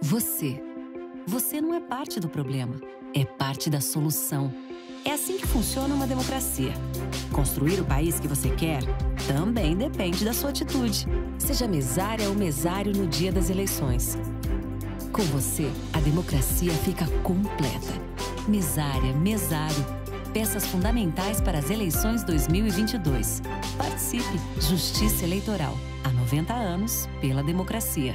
Você. Você não é parte do problema, é parte da solução. É assim que funciona uma democracia. Construir o país que você quer também depende da sua atitude. Seja mesária ou mesário no dia das eleições. Com você, a democracia fica completa. Mesária, mesário, peças fundamentais para as eleições 2022. Participe! Justiça Eleitoral. Há 90 anos, pela democracia.